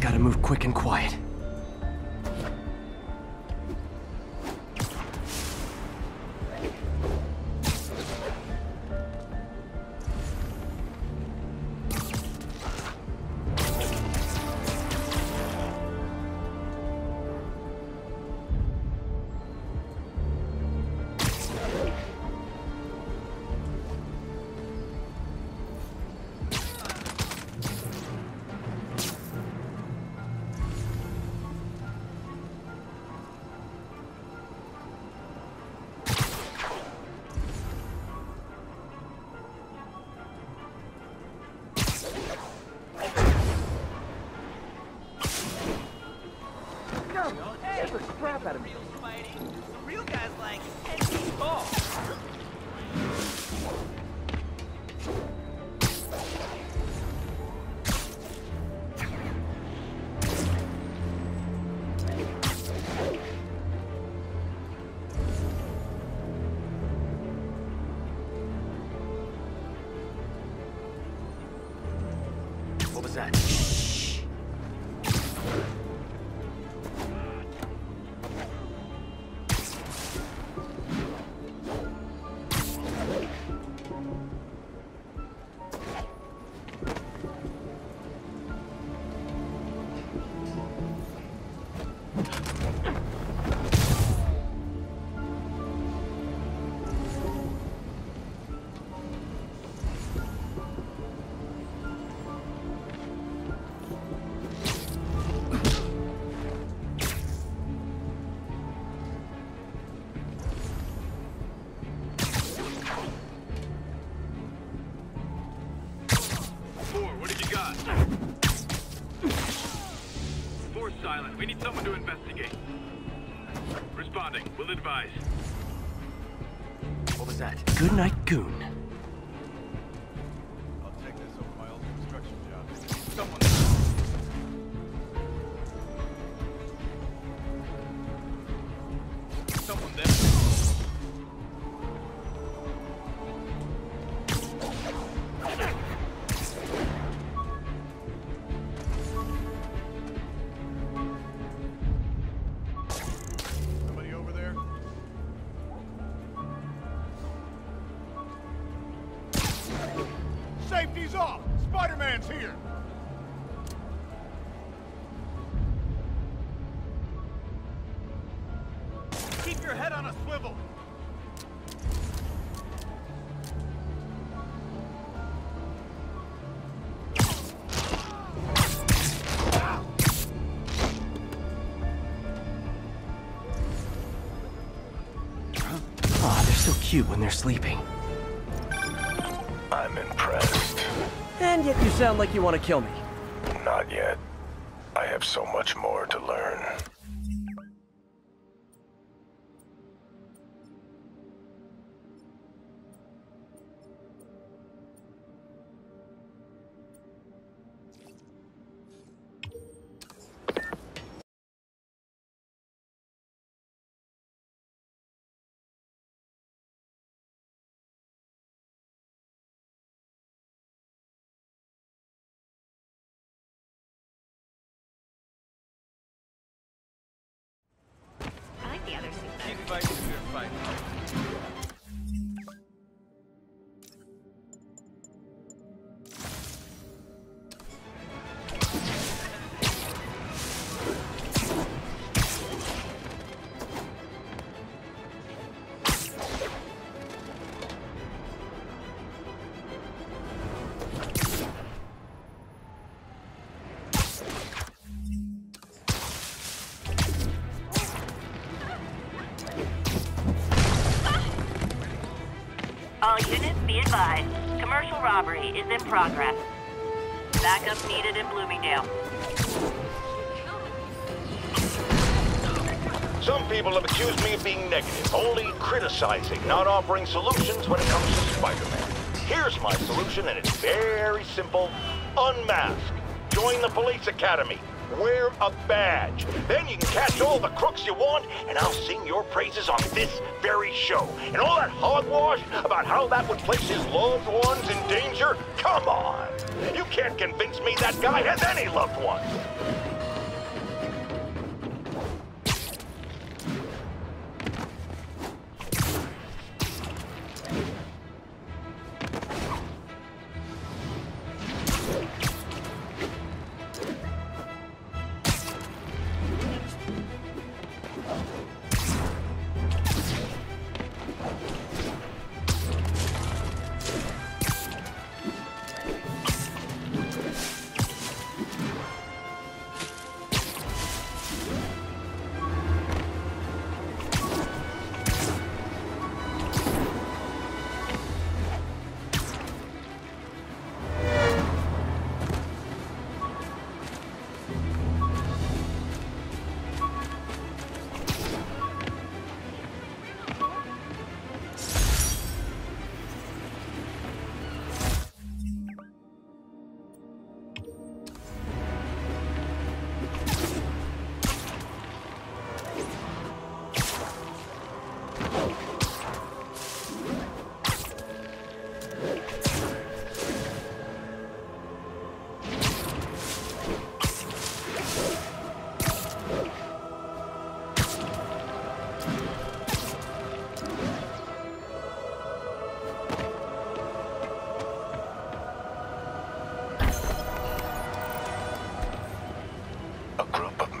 Gotta move quick and quiet. The real guy's like 10 feet tall. What was that? Need someone to investigate. Responding. Will advise. What was that? Good night, goon. I'll take this over my old construction job. Someone. Someone here! Keep your head on a swivel! Aw, they're so cute when they're sleeping. And yet you sound like you want to kill me. Not yet. I have so much more to learn. Commercial robbery is in progress. Backup needed in Bloomingdale. Some people have accused me of being negative, only criticizing, not offering solutions when it comes to Spider-Man. Here's my solution, and it's very simple. Unmask. Join the police academy. Wear a badge. Then you can catch all the crooks you want, and I'll sing your praises on this very show. And all that hogwash about how that would place his loved ones in danger? Come on! You can't convince me that guy has any loved ones.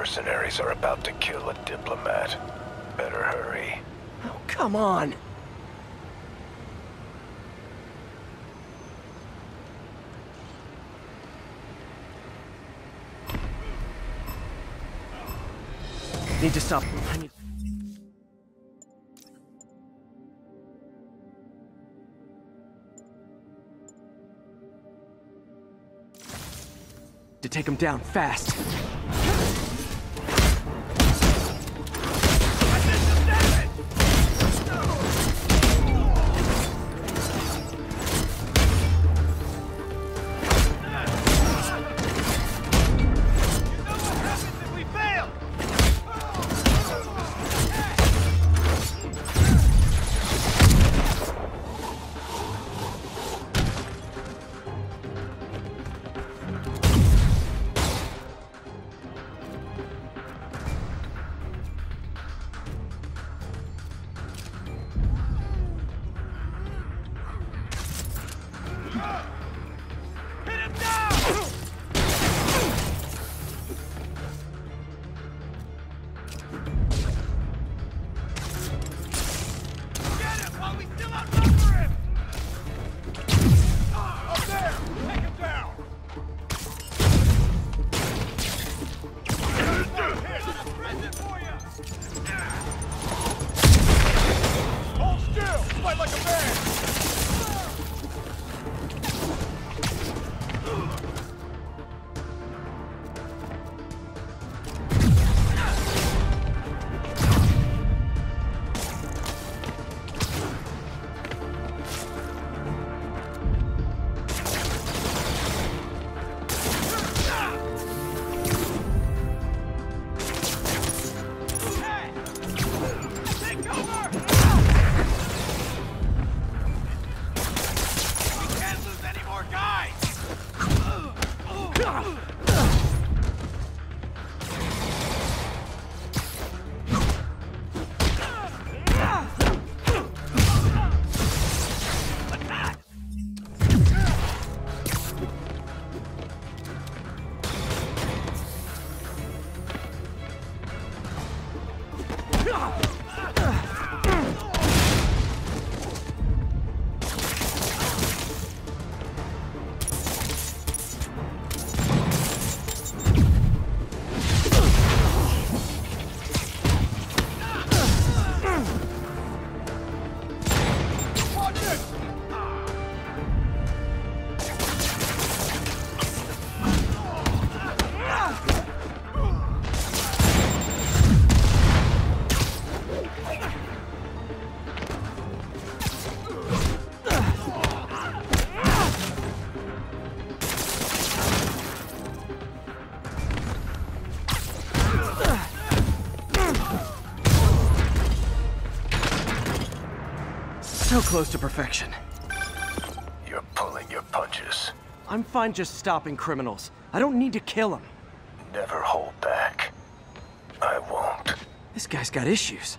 Mercenaries are about to kill a diplomat. Better hurry. Oh, come on! Need to stop. To take him down fast. So close to perfection. You're pulling your punches. I'm fine just stopping criminals. I don't need to kill them. Never hold back. I won't. This guy's got issues.